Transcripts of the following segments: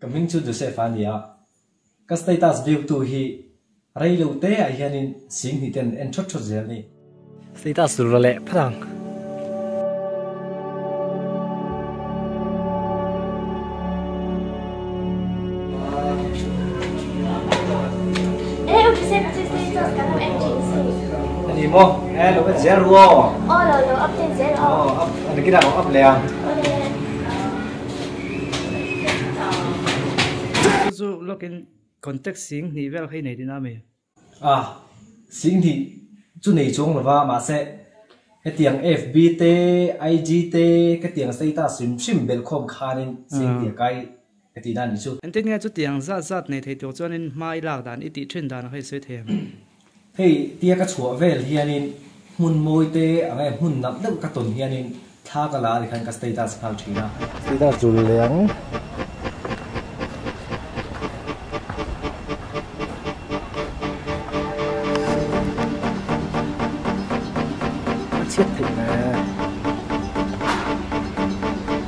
coming to Joseph ania ka status view tu hi rei lo te a hianin sing hi ten en thot thot zel ni. Status tu le pharang Eh, udah saya kasih status. Sekarang MGC. ani mo eh lo zel wo Oh, lo lo update zero. oh up. Ani kira ko up le chu lokin context sing ni vel khai nei dina me à sinh thì chú này chung va mà sẽ. Cái tiếng FB te IG te cái tiếng status sim sim bel khom khanin sinh thì cái cái tí nan chú. An tin nga chu tiang za zat nei thei to chuan in mai lak dan i ti thin dan khai se them hey tia cái chùa vel hianin mun môi te ang em mun nằm đâu cái tuần hianin tha cái lá thì khăn cái status phao chỉ na status dù liang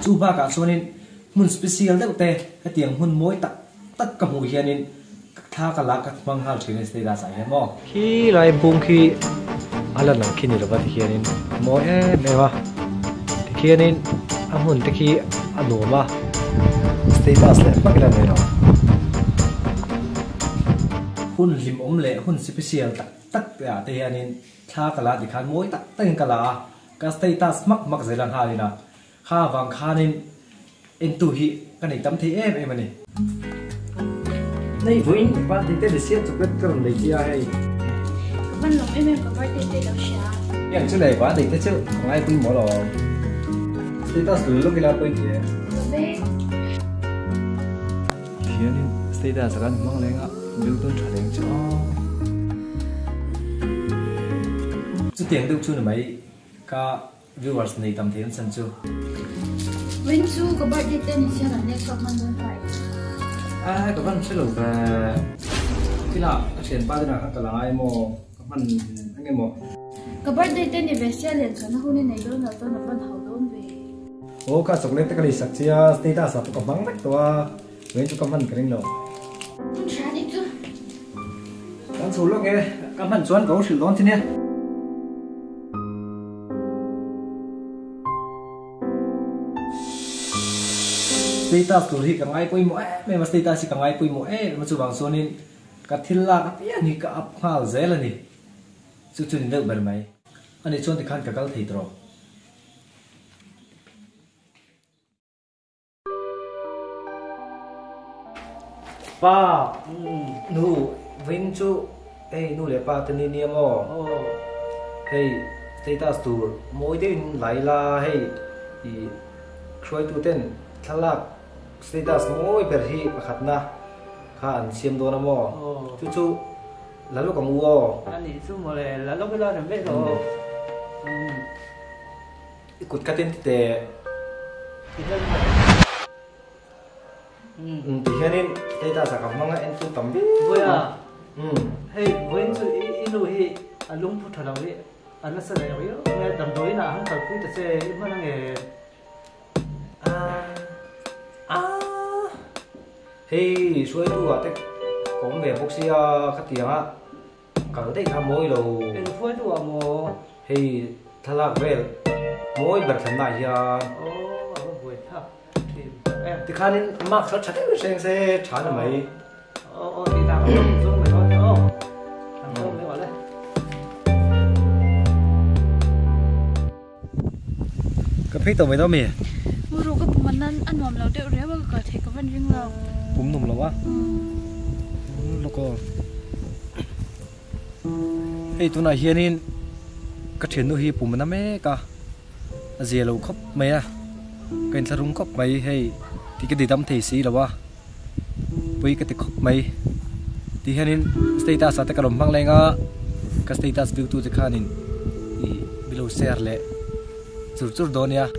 chu ba cả số nên mun special đâu te cái tiếng mun môi tắc tất cả mùi hiền nên tha cả lá các băng hao chỉ nên stay ra sai mò. Khi lại bung khi ala nang khi lo ba thì hiền nên mẹ ba. Thì hiền nên à mun thì khi à nô ma stay ra sai bắt là mẹ nó. Hun lim om le hun special tak tak ya te hianin tha kala di khan moi tak teng kala ka status mak mak zelang ha na kha wang khanin en tu hi ka nei tam the em em ani nei voin ba ti te de sia chu pet kar le tia hei Kapan lo em em có birthday day đâu siya? yang chu nei ba de te chu ngai pui mo lo status lu lo kila pui ye Gabi. hianin status kan mang lenga bil ton thaleng chu chu tiang deuh chu na mai ka viewers nei tam the san chu When chu có birthday day ni siya là next month month right? à các bạn sẽ lục là nào cái tiền ba cái nào? Cái là ai mua các bạn anh em mua Có birthday day ni về siya liền cho nó. Hôm nay này đâu nào tôi là ban hậu đón về. ô cái chocolate cái này sạch chia. Status sạch có băng bách toa với cho các bạn cái này đi chứ. các số lúc nghe. Các bạn chuẩn có sự đón thế nhé status tu hi ka ngai pui mo eh me status si ka ngai pui mo eh ma chu bang so nin ka thilla ka pia ni ka ap khal zel ani. Chu chu ni deuh ber mai. Ani chon ti khan ka kal thei tro. Pa. Nu vin chu. Hey nu le pa tani ni mo hey status tu moi din lai la hey i khoi tu ten thalak status moi ber hi pakhat na. Kha an siam do na mo chu chu la lo mu wo an ni chu mo le la lo la re ve lo ikut ka ten ti te ti le um um ti hianin status ka manga en tu tam bi boya um hey when chu i i lu hi alung phu thalaw hi an la sa le yo nge dam doi na han kal pui ta se i ma nge à à. Hey suy tu à te cũng về bốc xia khát tiếng á. Cả đây tham mối lâu en phoi tu mo hey thalak vel mối bật thần này oh ti em thì khá nên mặc rất chắc cái sen xe trả được mấy oh oh ti ta zo me lo oh ang zo me wala cái phết tàu mấy đó mì Mua rượu cái bụng mình ăn nồm lâu đeo réo bao cỡ thì có văn riêng lâu. bún nồng lâu á nó có hey tụi này hiền in cái chuyện nó hi bún mình mẹ cả gì lâu khóc mày à cái thằng rung khóc mày hey thì cái gì đâm thì xí là wa với cái khóc mày thì hiền in status at cái đồng băng lên á cái status view tu thì khan in i below share le chur chur don ya ole thì khan tok phat to seo ikal thei long mi Cỡ thì có rất lâu. ani chuanin mo i taxi fare tur ka pe chinga ti hianin khu la khong ka thiat pa oma in soi ti ranga main mo i a thla mek mai don chinia ค่อย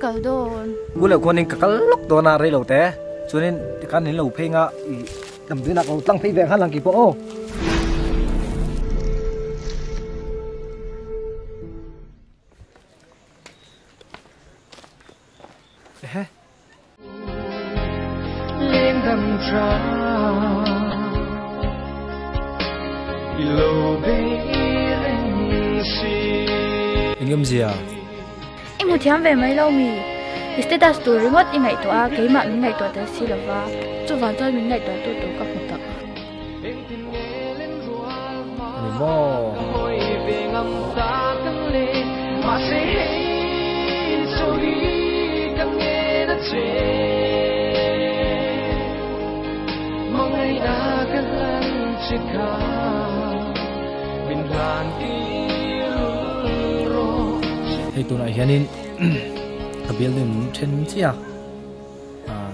เกิดโดน กูเลยคนนึงกะลกตัวนาเรโลแต่ส่วนนี้การนี้เราเพลงอ่ะดำด้วยนักเราตั้งเพลงแบงหันหลังกี่ปโอ bê lên si anh em gì à? Em một tháng về mấy lâu mì status story ngót đi ngày toa cái mạng mình ngày toa tới xí là va. Chú vào cho mình ngày toa tôi tôi gặp một tập. Anh mò. Ta Mà sẽ hết nghe này hiện in. Cái bill này muốn trên chi à? À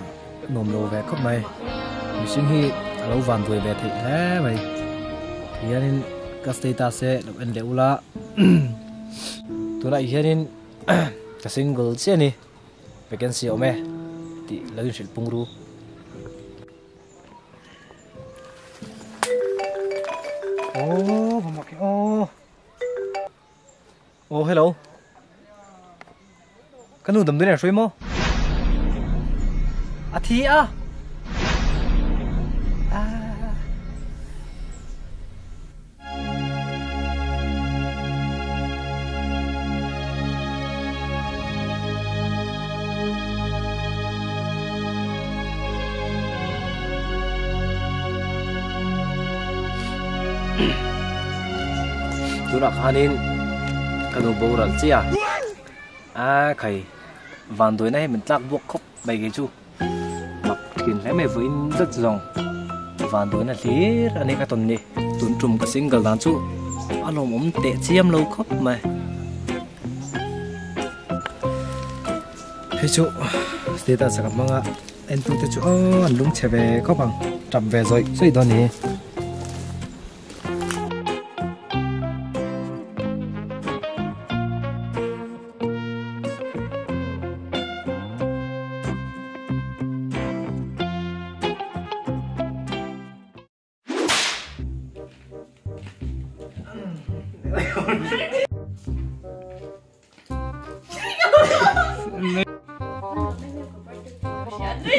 nôm lô về khóc mày. Mình xin hi à, lâu vàng tuổi về thì thế mày. Hiện Các cái status sẽ được anh liệu là tụi này hiện in cái single xe này vacancy ở mẹ, thì lấy được sự bung ru ô mà mặc ô ô hello. Cái nụ tầm suy mô à thì à tu nak hanin kanu boral chia à? à Khai vàn tối nay mình lắc buộc khóc bay cái chu mặc tiền lấy mẹ với rất dòng vàn tối là lý anh ấy cái tuần này tuần trùm cái single đàn chu anh ông muốn tệ chiêm lâu khóc mà. Thế chu status sa mga Em tu te chú anh lúng chè về có bằng. Trầm về rồi rồi đó nè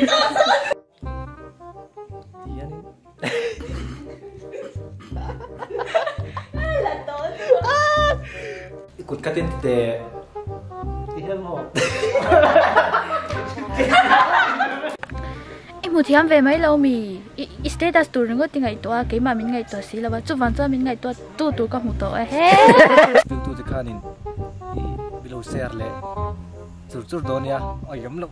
cắt tên tệ. Thì hết một. Em một tháng về mấy lâu mì? Status story ngót đi ngày toa cái mạng mình ngày toa xí là va chú vào cho mình ngày toa tôi tôi gặp một tập hết từ từ thì khanin i below share le chur chur don ya oi gam lo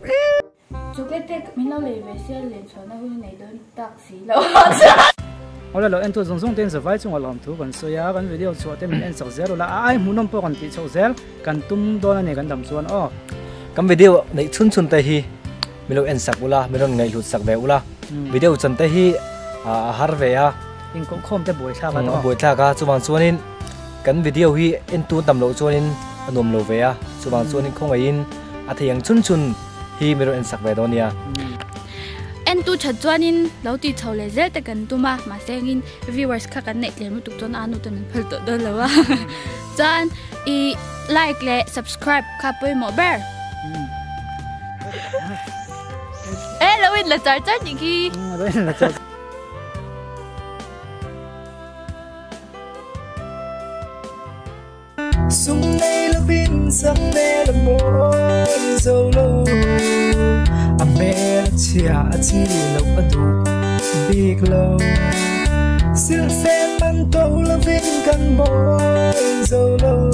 tết mình lâu lấy về xe liền cho nó hôm nay đơn taxi lâu Ola lo en tu zong zong ten zavai chung alam tu. Kan soya kan video chu te min en sak zero. La ai munom po kan ti chau zel. Kan tum don ane kan dam chuan o. Kam video nei chun chun te hi. Milo en sak ula milon ngai lut sak ve ula video chan te hi a har ve ya. In ko khom te boi tha kan o boi thla ka chuwan chuanin. Kan video hi en tu tam lo chuanin anom lo ve ya. Chuwan chuanin khong in. A thiang chun chun hi milo en sak ve donia en tu chặt chuanin lo ti chho le zel te kan tuma ma sengin viewers kha kan nei tlem tuk chon anu tan phal to do lawa chuan i like le subscribe kha poi mo ber. Eh lo in la char char ni ki. Rồi là cho Sung đây là pin sang đây là môi, dâu lâu À mẹ là chia chi lâu à đủ biết lâu xin xe mang tàu là viên căn môi, dâu lâu